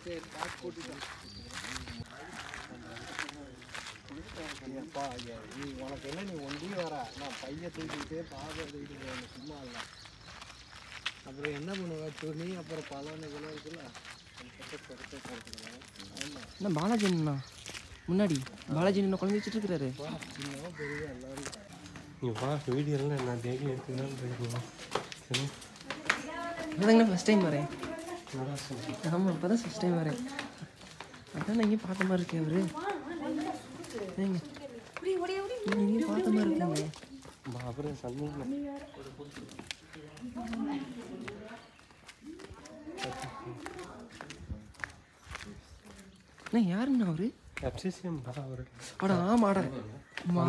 சரி காசு ஐயா நீ உனக்கு என்ன நீ ஒண்டி வர நான் பையன் தூக்கிட்டு பாதை தூக்கிட்டு சும்மா இல்லை அப்புறம் என்ன பண்ணுவ துணி அப்புறம் பழம் இதெல்லாம் இருக்குல்ல என்ன பாலாஜி அண்ணா? முன்னாடி பாலாஜி அண்ணா குழந்தை வச்சுட்டு இருக்கிறாரு. நீ வா வீடியோலாம் நான் டெய்லி எடுத்துக்கலாம் போயிருக்கலாம் சரி. அதாங்கண்ணா ஃபஸ்ட் டைம் வரேன். ஆமாம் இப்போ தான் ஃபஸ்ட் டைம் வரேன். அதான் எங்கேயும் பார்த்த மாதிரி இருக்கேன் அவரு. எங்கேயும் பார்த்த மாதிரி இருக்கீங்க அப்புறம் சந்தோஷம் அண்ணா யாருண்ணா அவரு? ஆமாடா மா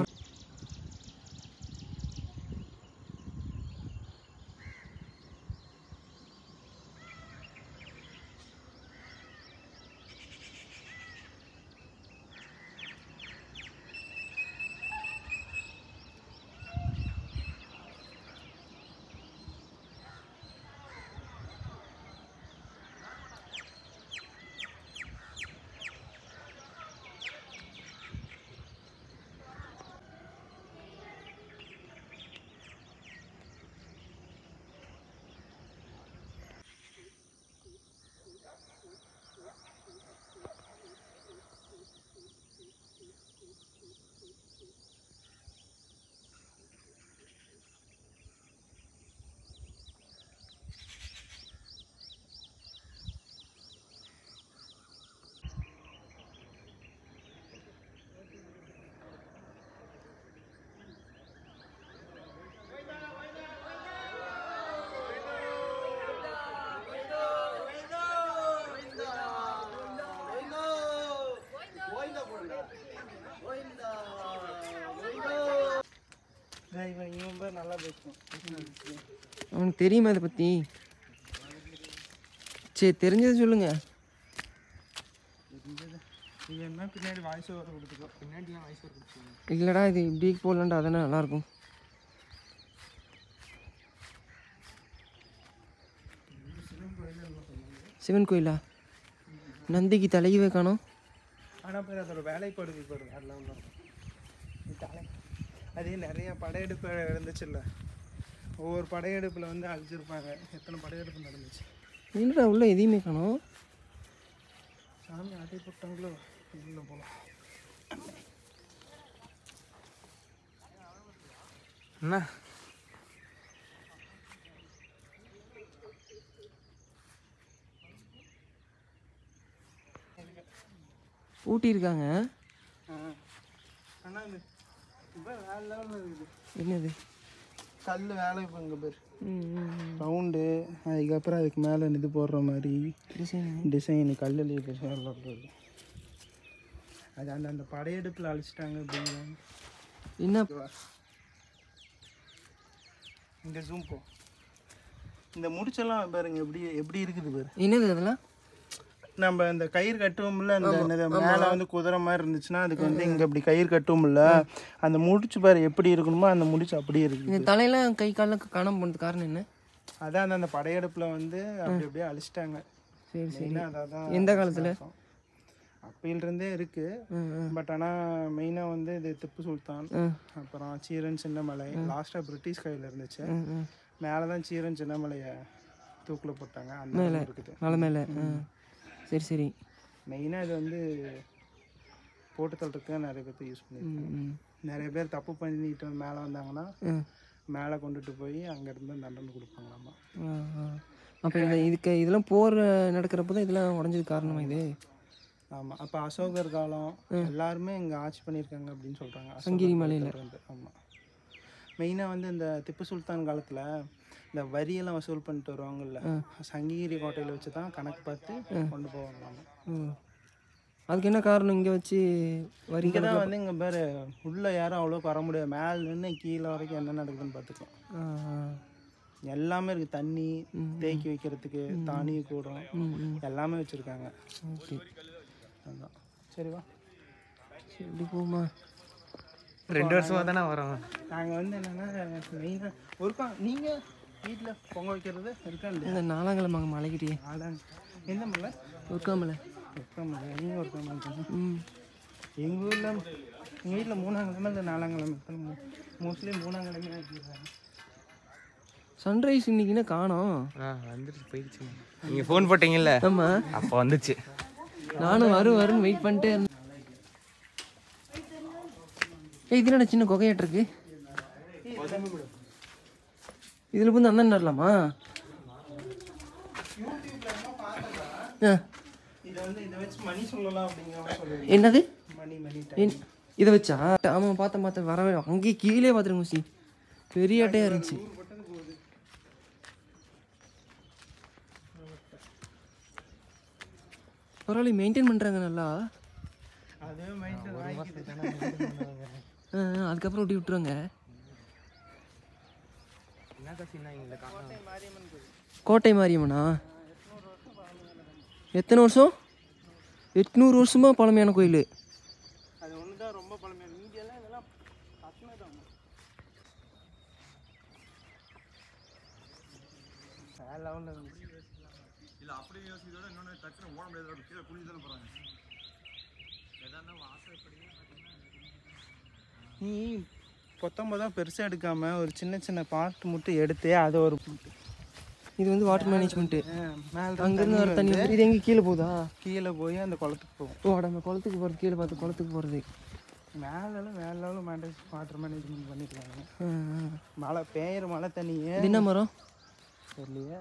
இவன் இவன் பேர் அவனுக்கு தெரியுமா இதை பற்றி சரி தெரிஞ்சதை சொல்லுங்க. இல்லைடா இது இப்படி போடலான்டா அதானே நல்லாயிருக்கும். சிவன் கோயிலா? நந்திக்கு தலையவே காணோம் ஆனால் பேர் அதோட வேலைப்பாடுகள் பாரு அதெல்லாம் அதே நிறைய படையெடுப்பு இருந்துச்சுல்ல. ஒவ்வொரு படையெடுப்பில் வந்து அழிச்சிருப்பாங்க. எத்தனை படையெடுப்பு நடந்துச்சு? என்னடா உள்ள எதையுமே காணோம்? சாமி ஆட்டை போட்டாங்களோ? இல்லை போகலாம் என்ன பூட்டியிருக்காங்க ஆனால் இது வேலை லெவலில் இருக்குது. என்னது? கல் வேலை இங்கே பேர். ரவுண்டு அதுக்கப்புறம் அதுக்கு மேலே இது போடுற மாதிரி. டிசைனு டிசைன் கல்லில் டிசைன் இருக்குது அது அந்த அந்த படையெடுப்பில் அழிச்சிட்டாங்க அப்படிங்கிறாங்க என்ன? இந்த ஜூம் போ. இந்த முடிச்செல்லாம் பாருங்க எப்படி எப்படி இருக்குது பாரு. என்னது அதெல்லாம்? நம்ம இந்த கயிறு கட்டுவோம்ல அந்த மேலே வந்து குதிரை மாதிரி இருந்துச்சுன்னா அதுக்கு வந்து இங்கே இப்படி கயிறு கட்டுவோம்ல அந்த முடிச்சு பாரு எப்படி இருக்கணுமோ அந்த முடிச்சு அப்படியே இருக்குது. இந்த தலையெல்லாம் கை காலில் காணாம போனது காரணம் என்ன? அதான் அந்த படையெடுப்பில் வந்து அப்படி அப்படியே அழிச்சிட்டாங்க. சரி சரி. அதான் எந்த காலத்தில்? அப்பையிலிருந்தே இருக்கு. பட் ஆனால் மெயினாக வந்து இது திப்பு சுல்தான் அப்புறம் சீரன் சின்னமலை லாஸ்ட்டாக பிரிட்டிஷ் கையில் இருந்துச்சு. மேலே தான் சீரன் சின்னமலையை தூக்கில் போட்டாங்க. அந்த இருக்குது. மலை மேலே சரி சரி. மெயினாக இது வந்து போட்டு தள்ளுறதுக்கு நிறைய பேர்த்து யூஸ் பண்ணியிருக்காங்க. நிறைய பேர் தப்பு பண்ணிட்டு மேலே வந்தாங்கன்னா. மேலே கொண்டுட்டு போய் அங்கேருந்து தண்டனை கொடுப்பாங்களாமா. அப்போ இந்த இதுக்கு இதெல்லாம் போர் நடக்கிறப்ப தான் இதெல்லாம் உடஞ்சது காரணமா இது? ஆமாம் அப்போ அசோகர் காலம் எல்லாருமே இங்கே ஆட்சி பண்ணியிருக்காங்க அப்படின்னு சொல்கிறாங்க சங்கிரி மலையில. வந்து ஆமாம் மெயினாக வந்து இந்த திப்பு சுல்தான் காலத்தில் இந்த வரியெல்லாம் வசூல் பண்ணிட்டு வருவாங்கல்ல சங்ககிரி கோட்டையில் வச்சு தான் கணக்கு பார்த்து கொண்டு போவாங்களாமா ம். அதுக்கு என்ன காரணம் இங்கே வச்சு வரி இங்கே தான் வந்து இங்கே பேர் உள்ளே யாரும் அவ்வளோக்கு வர முடியாது. மேலே நின்று கீழே வரைக்கும் என்ன நடக்குதுன்னு பார்த்துக்கலாம். எல்லாமே இருக்குது தண்ணி தேக்கி வைக்கிறதுக்கு தானிய கூடம் எல்லாமே வச்சுருக்காங்க. ஓகே. அதுதான் சரிவா சரி இப்படி போமா. ரெண்டு வருஷமாக தானே வரோம். நாங்கள் வந்து என்னென்னா மெயினாக ஒருக்கா நீங்கள் வீட்டில் பொங்க வைக்கிறது இருக்கா இல்லையா? இந்த நாலாங்கிழமை அங்கே மலைக்கிட்டே ஆடாங்க எந்த மலை? ஒர்க்காமல ஒர்க்காமல் எங்கே ஒர்க்காமல் ம். எங்கள் ஊரில் எங்கள் வீட்டில் மூணாம் கிழமை இல்லை நாலாம் கிழமை மோஸ்ட்லி மூணாம் கிழமை ஆக்கிடுறாங்க. சன்ரைஸ் இன்னைக்குன்னா காணோம். ஆ வந்துருச்சு போயிடுச்சு. நீங்கள் ஃபோன் போட்டீங்கல்ல? ஆமா. அப்போ வந்துச்சு. நானும் வரும் வரும்னு வெயிட் பண்ணிட்டே இருந்தேன். ஏய் இது என்னடா சின்ன குகையாட்டு இருக்கு இதில் வந்து அண்ணன் சொல்லுவேன் என்னது? இதை வச்சா? ஆமாம் பார்த்தேன் பார்த்தேன் வர அங்கேயே கீழே பார்த்துருங்க சி பெரிய அட்டையாக இருந்துச்சு. பரவாயில்ல மெயின்டைன் பண்ணுறாங்க நல்லா. அதுக்கப்புறம் விட்டு விட்டுருவாங்க என்ன கசினா எங்களை காணும் கோட்டை மாரியம்மனா எத்தனை வருஷம்? எட்நூறு வருஷமா பழமையான கோயில். அது ஒன்று தான் ரொம்ப பழமையான. மீடியெல்லாம் இதெல்லாம் கட்டினதான் வேற லெவலில் இருந்துச்சு நீ பத்தொன்பதாக பெருசாக எடுக்காமல் ஒரு சின்ன சின்ன பார்ட் மட்டும் எடுத்து அதை ஒரு இது வந்து வாட்டர் மேனேஜ்மெண்ட்டு மேலே அங்கேருந்து வர தண்ணி இது எங்கே கீழே போகுதா? கீழே போய் அந்த குளத்துக்கு போகும். ஓ அந்த குளத்துக்கு போகிறது கீழே பார்த்து குளத்துக்கு போகிறது மேலெல்லாம் லெவலில் மேனேஜ் வாட்டர் மேனேஜ்மெண்ட் பண்ணிருக்காங்க. மழை பெய்யுற மழை தண்ணியே. என்ன மரம் தெரியலையே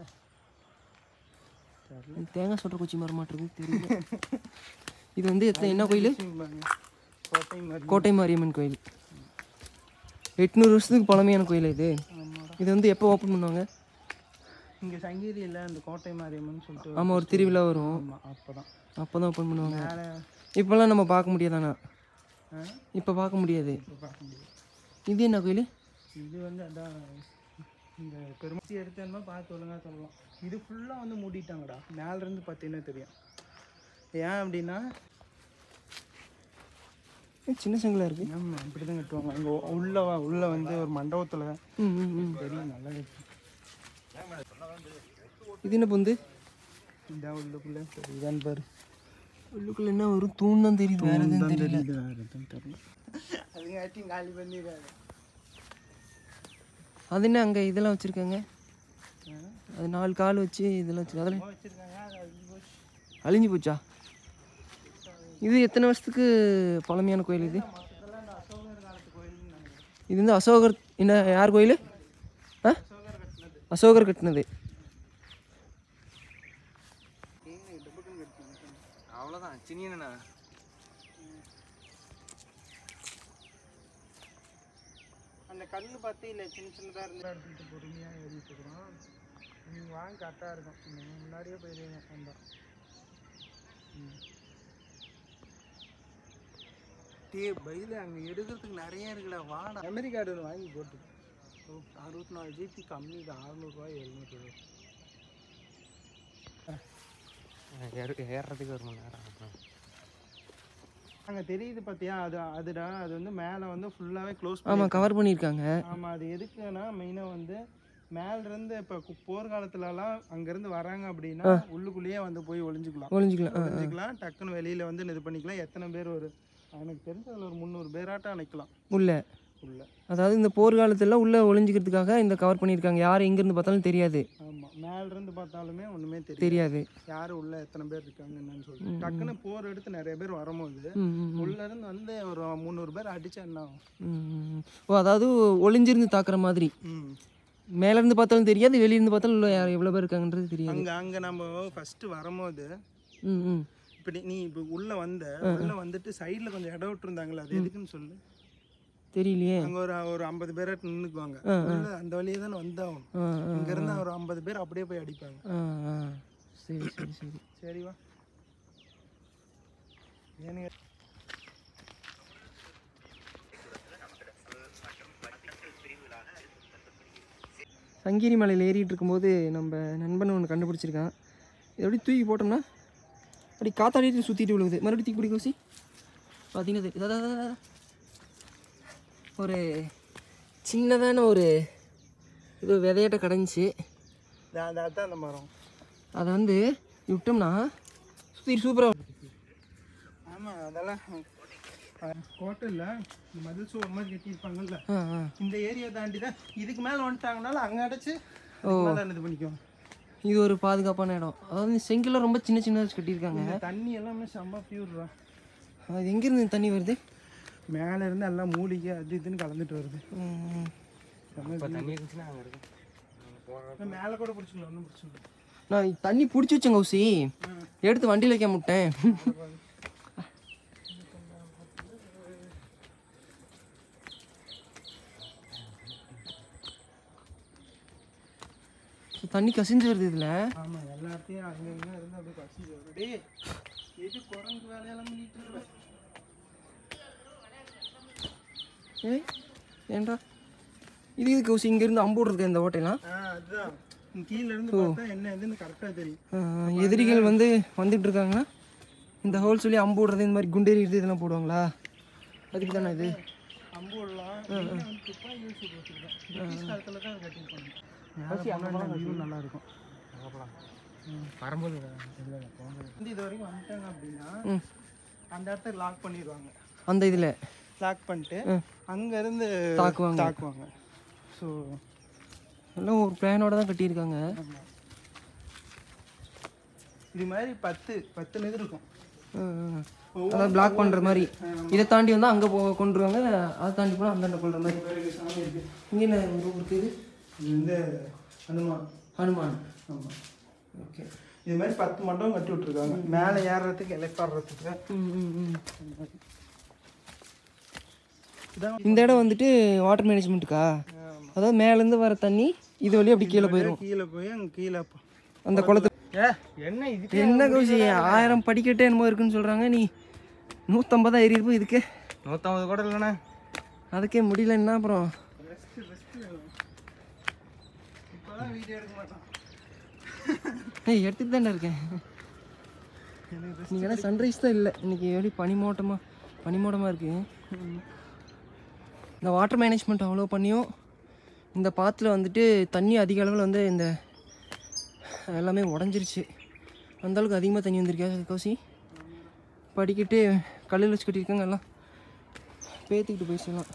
தேங்காய் சொல்கிற குச்சி மரம் மாட்டிருக்கு தெரியல. இது வந்து எத்தனை என்ன கோயில்? கோட்டை மாரியம்மன் கோயில். எட்நூறு வருஷத்துக்கு பழமையான கோயில் இது. இது வந்து எப்போ ஓப்பன் பண்ணுவாங்க? இங்கே சங்ககிரியில் அந்த கோட்டை மாரியம்மன் சொல்லிட்டு ஆமாம் ஒரு திருவிழா வரும். அப்போ தான் அப்போ தான் ஓப்பன் பண்ணுவாங்க இப்போல்லாம் நம்ம பார்க்க முடியாதாண்ணா இப்போ பார்க்க முடியாது. இது என்ன கோயில்? இது வந்து அதான் இந்த பெருமத்தி எடுத்தேன்னா பார்த்து ஒழுங்காக சொல்லலாம். இது ஃபுல்லாக வந்து மூடிட்டாங்கடா. மேலேருந்து பார்த்தீங்கன்னா தெரியும். ஏன் அப்படின்னா சின்ன செங்கலாக இருக்கு. நம்ம இப்படி தான் கட்டுவாங்க. அங்கே உள்ள வ- உள்ள வந்து ஒரு மண்டபத்தில் ம் ம் ம். தெரியும் நல்லா இது என்ன பொந்து? இதான் உள்ளுக்குள்ளே இதான் பாரு. உள்ளுக்குள்ள என்ன வரும்? தூண் தான் தெரியுது வேற எதுவும் தெரியல. அதுங்காட்டியும் காலி பண்ணிடுறாரு. அது என்ன அங்கே இதெல்லாம் வச்சுருக்காங்க? அது நாலு கால் வச்சு இதெல்லாம் வச்சு அதெல்லாம் வச்சுருக்காங்க அது அழிஞ்சு போச்சு. அழிஞ்சு போச்சா? இது எத்தனை வருஷத்துக்கு பழமையான கோயில் இது? இது வந்து அசோகர் என்ன யார் கோயில்? ஆ? அசோகர் கட்டினது. அவ்வளோதான் சின்ன அந்த கல் பார்த்து இல்லை சின்ன சின்னதாக இருந்து. எடுத்துக்கிட்டு பொறுமையாக ஏறிட்டு இருக்கிறோம் நீங்கள் வாங்க கரெக்டாக இருக்கும். முன்னாடியே போயிடுவீங்க வந்தோம் டே பையில் அங்கே எடுக்கிறதுக்கு நிறைய இருக்குடா வாடா. மெமரி கார்டு ஒன்று வாங்கி போட்டு அறுபத்தி நாலு ஜிபி கம்மி தான் அறுநூறுவா எழுநூறுவா ஏறுறதுக்கு ஒரு மணி நேரம் ஆகும். அங்கே தெரியுது பார்த்தியா அது அதுடா அது வந்து மேலே வந்து ஃபுல்லாகவே க்ளோஸ் ஆமாம் கவர் பண்ணியிருக்காங்க. ஆமாம் அது எதுக்குன்னா மெயினாக வந்து மேலேருந்து இப்போ போர்க்காலத்துலலாம் அங்கேருந்து வராங்க அப்படின்னா உள்ளுக்குள்ளேயே வந்து போய் ஒளிஞ்சுக்கலாம். ஒளிஞ்சிக்கலாம் ஒளிஞ்சுக்கலாம் டக்குன்னு வெளியில் வந்து இது பண்ணிக்கலாம். எத்தனை பேர் ஒரு எனக்கு தெரிஞ்ச அதில் ஒரு முந்நூறு பேராட்டம் நிற்கலாம் உள்ள. உள்ள. அதாவது இந்த போர்க்காலத்துல உள்ளே ஒளிஞ்சிக்கிறதுக்காக இந்த கவர் பண்ணியிருக்காங்க. யார் எங்கேருந்து பார்த்தாலும் தெரியாது. ஆமாம் மேலேருந்து பார்த்தாலுமே ஒன்றுமே தெரியாது. யார் உள்ள எத்தனை பேர் இருக்காங்க என்னன்னு சொல்லிட்டு. டக்குன்னு போர் எடுத்து நிறைய பேர் வரும்போது ம் ம், ம். உள்ள இருந்து வந்து ஒரு முந்நூறு பேர் அடிச்சா என்ன ஆகும். ஓ அதாவது ஒளிஞ்சிருந்து தாக்குற மாதிரி. மேலேருந்து பார்த்தாலும் தெரியாது வெளியிருந்து பார்த்தாலும் உள்ள யார் எவ்வளோ பேர் இருக்காங்கன்றது தெரியாது. அங்கே அங்கே நம்ம ஃபஸ்ட்டு வரும்போது ம் ம். இப்படி நீ இப்போ உள்ள வந்த உள்ள வந்துட்டு சைடில் கொஞ்சம் இடம் விட்டுருந்தாங்களே அது எதுக்குன்னு சொல்லு. தெரியலையே. அங்க ஒரு ஒரு ஐம்பது பேரை நின்றுக்குவாங்க உள்ள அந்த வழியே தானே வந்தாகும் இங்க இருந்து ஒரு ஐம்பது பேர் அப்படியே போய் அடிப்பாங்க. சரி சரி சரி. சரி வா. ஏனுங்க. சங்ககிரி மலையில் ஏறிட்டு இருக்கும்போது நம்ம நண்பன் ஒன்று கண்டுபிடிச்சிருக்கான். இது எப்படி தூக்கி போட்டோம்னா அப்படி காத்தாடிட்டு சுற்றிட்டு விழுகுது மறுபடியும் தூக்கி பிடிக்க ஊசி பார்த்தீங்கன்னா தெரியுது. இதா, இதா, இதா, இதா. ஒரு சின்னதான ஒரு இது விதையாட்ட கடைஞ்சி. அந்த மரம். அதை வந்து விட்டோம்னா சுற்றி சூப்பராக ஆமாம் அதெல்லாம் கோட்டையில் இந்த மதில் சோறு மாதிரி கட்டியிருப்பாங்கல்ல. இந்த ஏரியா தாண்டி தான் இதுக்கு மேலே வந்துட்டாங்கனால அங்கே அடைச்சு. மேலே இது பண்ணிக்குவோம். இது ஒரு பாதுகாப்பான இடம். அதாவது செங்கல்லாம் ரொம்ப சின்ன சின்னதாக கட்டியிருக்காங்க. தண்ணி எல்லாமே செம்ம பியூர்ரா அது எங்கேருந்து தண்ணி வருது? மேலே இருந்து எல்லாம் மூலிகை அது இதுன்னு கலந்துட்டு வருது. தண்ணி இருந்துச்சுன்னா அங்கே இருக்கும் மேலே கூட பிடிச்சிக்கலாம் ஒன்றும் பிரச்சனை இல்லை. நான் தண்ணி பிடிச்சி வச்சேன் கௌசி. எடுத்து வண்டியில் வைக்க முட்டேன். தண்ணி கசிஞ்சு வருது இதில். ஆமாம் எல்லாத்தையும் அங்கே இங்கே இருந்து அப்படியே கசிஞ்சு வரும் டேய் எது குரங்கு வேலையெல்லாம் பண்ணிட்டு இருக்க? ஏய் ஏன்டா இது இது கௌசி இங்கேருந்து அம்பு இருக்கு இந்த ஓட்டையெல்லாம்? அதுதான். இங்க கீழ இருந்து பார்த்தா என்ன எதுன்னு கரெக்டாக தெரியும். ஆ, எதிரிகள் வந்து வந்துட்டு இருக்காங்கன்னா இந்த ஹோல் சொல்லி அம்பு விடுறது இந்த மாதிரி குண்டேறி இதெல்லாம் போடுவாங்களா? அதுக்கு தானே இது? அம்பு விடலாம். துப்பாக்கி யூஸ் வச்சுருக்கேன் பிரிட்டிஷ் காலத்தில் தான் கட்டியிருப்பாங்க. வியூ நல்லா இருக்கும் வரும்போது வந்து இது வரைக்கும் வந்துட்டாங்க அப்படின்னா. அந்த இடத்த லாக் பண்ணிடுவாங்க. அந்த இதில். லாக் பண்ணிட்டு ம். அங்க இருந்து தாக்குவாங்க. தாக்குவாங்க. ஸோ எல்லாம் ஒரு பிளானோட தான் கட்டியிருக்காங்க. இது மாதிரி பத்து பத்து இது இருக்கும். அதாவது பிளாக் பண்ணுற மாதிரி. இதை தாண்டி வந்து அங்கே போ கொண்டுருவாங்க அதை தாண்டி போனால் அந்தாண்ட கொள்கிற மாதிரி இங்கே என்ன ஒரு இருக்குது இது வந்து ஹனுமான். ஹனுமான். ஆமாம் ஓகே. இது மாதிரி பத்து மண்டபம் கட்டி விட்ருக்காங்க மேலே ஏறுறதுக்கு இலைப்பாடுறதுக்கு இந்த இடம் வந்துட்டு வாட்டர் மேனேஜ்மெண்ட்டுக்கா அதாவது மேலேருந்து வர தண்ணி இது வழியா அப்படி கீழே போயிடும் கீழே போய் அங்கே கீழே போ- அந்த குளத்து என்ன இது என்ன கௌசி ஆயிரம் படிக்கட்டே என்னமோ இருக்குன்னு சொல்கிறாங்க நீ நூற்றம்பதா ஏறி இருப்போம் இதுக்கு. நூற்றம்பது கூட இல்லைண்ணே. அதுக்கே முடியலன்னா அப்புறம்? இப்போதான் வீடியோ எடுக்க மாட்டான் ஏய் எடுத்துட்டு தானே இருக்கேன். ஆனால் சன்ரைஸ் தான் இல்லை. இன்னைக்கு எப்படி பனிமூட்டமாக பனிமூட்டமாக இருக்கு. இந்த வாட்டர் மேனேஜ்மெண்ட் அவ்வளோ பண்ணியும் இந்த பாத்தில் வந்துட்டு தண்ணி அதிக அளவில் வந்து இந்த எல்லாமே உடஞ்சிருச்சு. அந்த அளவுக்கு அதிகமாக தண்ணி வந்திருக்கா கௌசி? படிக்கிட்டு கல்லில் வச்சு கட்டியிருக்காங்க எல்லாம். பேத்துக்கிட்டு போய் சொல்லலாம்.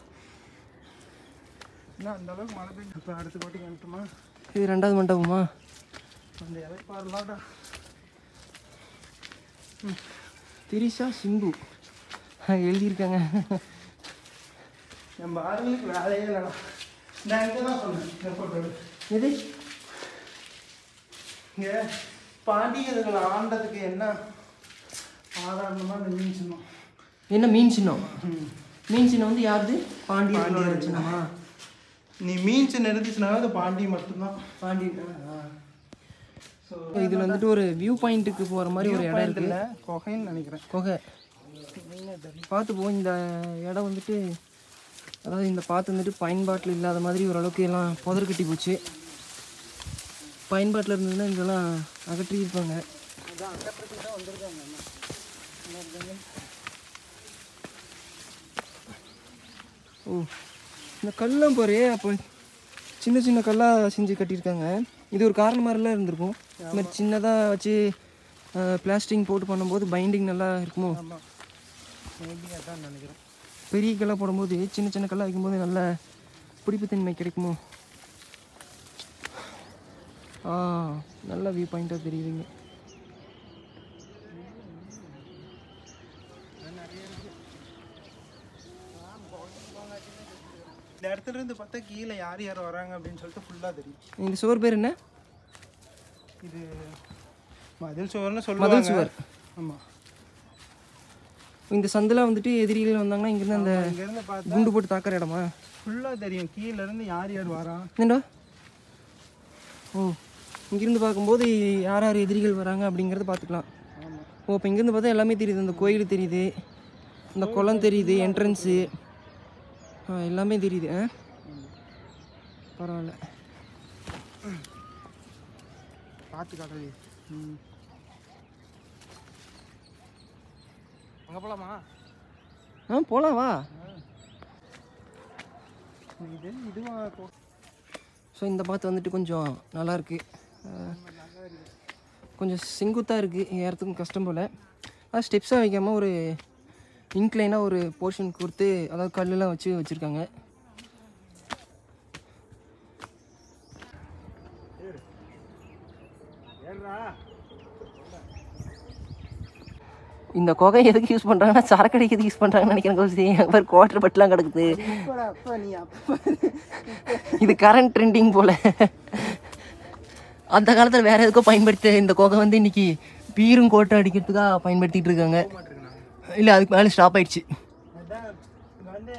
அந்த அளவுக்கு மழை பெய்யும் இப்போ அடுத்த கண்டுமா இது ரெண்டாவது மண்டபமா? அந்த இலைப்பாறுலாடா திரிஷா சிம்பு. எழுதியிருக்காங்க. நம்ம ஆளுங்களுக்கு வேலையே இல்லைடா. நான் இங்கே தான் சொன்னேன். எது? இங்க பாண்டியர்களை ஆண்டதுக்கு என்ன ஆதாரமாக இந்த மீன் சின்னம். என்ன மீன் சின்னம்? மீன் சின்னம் வந்து யாருது? பாண்டியர்களோட சின்னமா? நீ மீன் சின்னம் இருந்துச்சுன்னா அது பாண்டி மட்டும்தான். பாண்டியன் ஸோ இதில் வந்துட்டு ஒரு வியூ பாயிண்ட்டுக்கு போகிற மாதிரி ஒரு இடம் இருக்கு. இல்லை குகைன்னு நினைக்கிறேன். குகை. பார்த்து போ இந்த இடம் வந்துட்டு அதாவது இந்த பாத்து வந்துட்டு பயன்பாட்டில் இல்லாத மாதிரி ஓரளவுக்கு எல்லாம் புதர் கட்டி போச்சு. பயன்பாட்டில் இருந்ததுன்னா இதெல்லாம் அகற்றி இருப்பாங்க. ஓ. இந்த கல்லாம் பாரு அப்போ சின்ன சின்ன கல்லாக செஞ்சு கட்டியிருக்காங்க. இது ஒரு காரணம் மாதிரிலாம் இருந்திருக்கும். இந்த மாதிரி சின்னதாக வச்சு பிளாஸ்டிங் போட்டு பண்ணும்போது பைண்டிங் நல்லா இருக்குமோ? நினைக்கிறேன் பெரிய கல்லாக போடும்போது சின்ன சின்ன கல்லாக வைக்கும்போது நல்ல பிடிப்புத்தன்மை கிடைக்குமோ? ஆ நல்ல வியூ பாயிண்ட்டாக தெரியுதுங்க. இருந்து பார்த்தா கீழே யார் யார் வராங்க அப்படின்னு சொல்லிட்டு ஃபுல்லாக தெரியும். இந்த சுவர் பேர் என்ன? இது மதில் சுவர்னு மதில் சொல்லுவாங்க சுவர். ஆமாம் இந்த சந்தில் வந்துட்டு எதிரிகள் வந்தாங்கன்னா இங்கேருந்து அந்த இங்கேருந்து பார்த்தா குண்டு போட்டு தாக்குற இடமா? ஃபுல்லாக தெரியும். கீழே இருந்து யார் யார் வரா என்னடா? ஓ இங்கிருந்து பார்க்கும்போது யார் யார் எதிரிகள் வராங்க அப்படிங்கிறத பார்த்துக்கலாம். ஓ இப்போ இங்கேருந்து பார்த்தா எல்லாமே தெரியுது. அந்த கோயில் தெரியுது. இந்த குளம் தெரியுது என்ட்ரன்ஸு எல்லாமே தெரியுது. ஆ? பரவாயில்ல. பார்த்து கடவுள் ம். அங்கே போகலாமா ஆ போகலாம் வா. இது இதுவா ஸோ இந்த பாத்து வந்துட்டு கொஞ்சம் நல்லா இருக்கு ஆ, கொஞ்சம் செங்குத்தாக இருக்குது ஏறத்துக்கும் கஷ்டம் போல். அது ஸ்டெப்ஸாக வைக்காமல் ஒரு இன்க்ளைனாக ஒரு போர்ஷன் கொடுத்து அதாவது கல்லெல்லாம் வச்சு வச்சுருக்காங்க. இந்த குகை எதுக்கு யூஸ் பண்ணுறாங்கன்னா சரக்கு அடிக்கிறதுக்கு யூஸ் பண்ணுறாங்கன்னு நினைக்கிறேன் கௌசி. அப்புறம் குவாட்டர் பட்டுலாம் கிடக்குது. இது கரண்ட் ட்ரெண்டிங் போல. அந்த காலத்தில் வேற எதுக்கோ பயன்படுத்த இந்த குகை வந்து இன்னைக்கு பீரும் கோட்டை அடிக்கிறதுக்காக பயன்படுத்திட்டு இருக்காங்க. இல்லை அதுக்கு மேலே ஸ்டாப் ஆயிடுச்சு. வந்து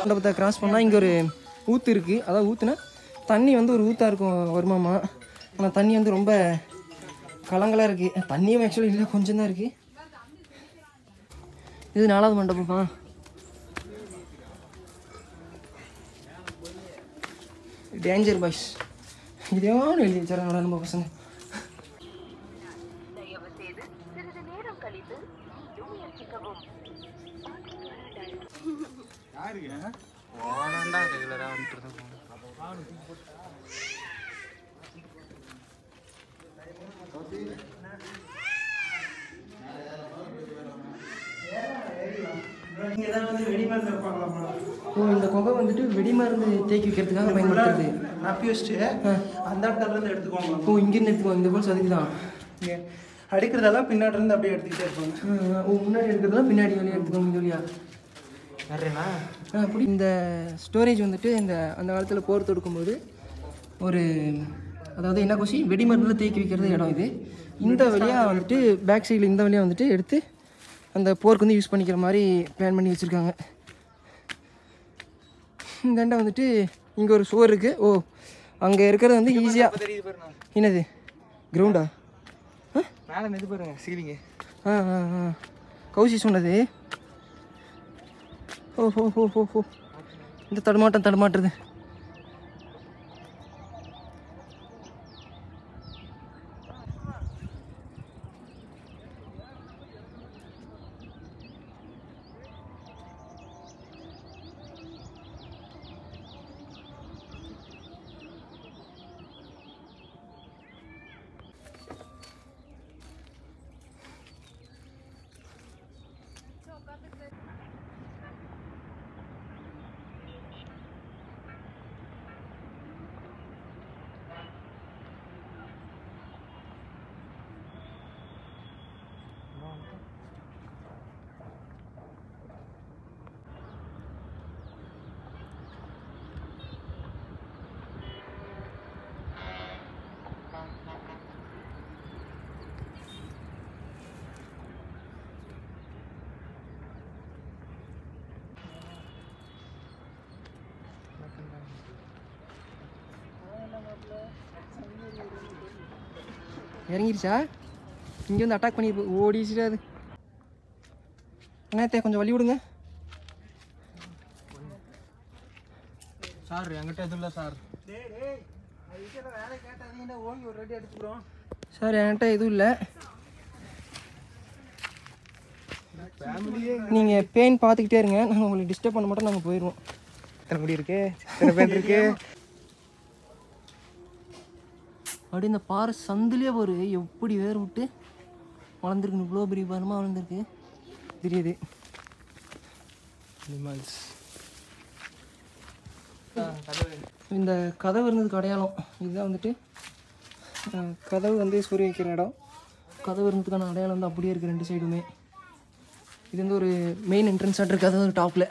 மண்டபத்தை கிராஸ் பண்ணால் இங்கே ஒரு ஊத்து இருக்குது அதாவது ஊத்துனா தண்ணி வந்து ஒரு ஊத்தாக இருக்கும் வருமாமா. ஆனால் தண்ணி வந்து ரொம்ப கலங்கலாக இருக்குது தண்ணியும் ஆக்சுவலி இல்லை கொஞ்சம் தான் இருக்குது இது நாலாவது மண்டபமா டேஞ்சர் பாய்ஸ் இதே எழுதி வச்சாரங்களா நம்ம பசங்க. ரெகுலராக வந்துட்டு தான் வெடிமருந்து இருப்பாங்களாமா ஓ இந்த குகை வந்துட்டு வெடிமருந்து தேக்கி வைக்கிறதுக்காக பயன்படுத்துறது. நப்பி வச்சுட்டு அந்த இடத்துல இருந்து எடுத்துக்கோங்களாம் ஓ இங்கேருந்து எடுத்துக்கோ இந்த போல் இங்கே அடிக்கிறதெல்லாம் பின்னாடி இருந்து அப்படியே எடுத்துக்கிட்டே இருப்பாங்க. ஓ முன்னாடி எடுக்கிறதுலாம் பின்னாடி வெளியே எடுத்துக்கோங்க ஆ, அப்படி இந்த ஸ்டோரேஜ் வந்துட்டு இந்த அந்த காலத்தில் போர் தொடுக்கும்போது ஒரு அதாவது என்ன கொசி? வெடிமருந்தில் தேக்கி வைக்கிறது இடம் இது. இந்த வழியாக வந்துட்டு பேக் சைடில் இந்த வழியாக வந்துட்டு எடுத்து அந்த போருக்கு வந்து யூஸ் பண்ணிக்கிற மாதிரி பிளான் பண்ணி வச்சுருக்காங்க. இந்தாண்ட வந்துட்டு இங்கே ஒரு சுவர் இருக்குது ஓ அங்கே இருக்கிறது வந்து ஈஸியாக என்னது? கிரவுண்டா மேலே மெது பாருங்க சீலிங்கு ஆ ஆ ஆ. கௌசி சொன்னது ஓஹோ ஹோ ஹோ ஹோ இந்த தடுமாட்டம் தடுமாட்டுறது. இறங்கிருச்சா? இங்கே வந்து அட்டாக் பண்ணி ஓடிச்சுடா அது அண்ணாத்தே கொஞ்சம் வழி விடுங்க. சார் என்கிட்ட எதுவும் இல்லை சார். சார் என்கிட்ட எதுவும் இல்லை. நீங்கள் பெயின் பார்த்துக்கிட்டே இருங்க. நாங்கள் உங்களை டிஸ்டர்ப் பண்ண மாட்டோம் நாங்கள் போயிடுவோம். எத்தனை முடி இருக்கு எத்தனை பேர் இருக்கு. அப்படியே இந்த பாறை சந்துலேயே ஒரு எப்படி வேர் விட்டு வளர்ந்துருக்கு இவ்வளோ பெரிய பாரமாக வளர்ந்துருக்கு. தெரியுது. அனிமல்ஸ் இந்த கதவு இருந்ததுக்கு அடையாளம் இதுதான் வந்துட்டு கதவு வந்து சூரிய வைக்கிற இடம். கதவு இருந்ததுக்கான அடையாளம் வந்து அப்படியே இருக்குது ரெண்டு சைடுமே இது வந்து ஒரு மெயின் என்ட்ரன்ஸாக இருக்குது அதாவது டாப்பில்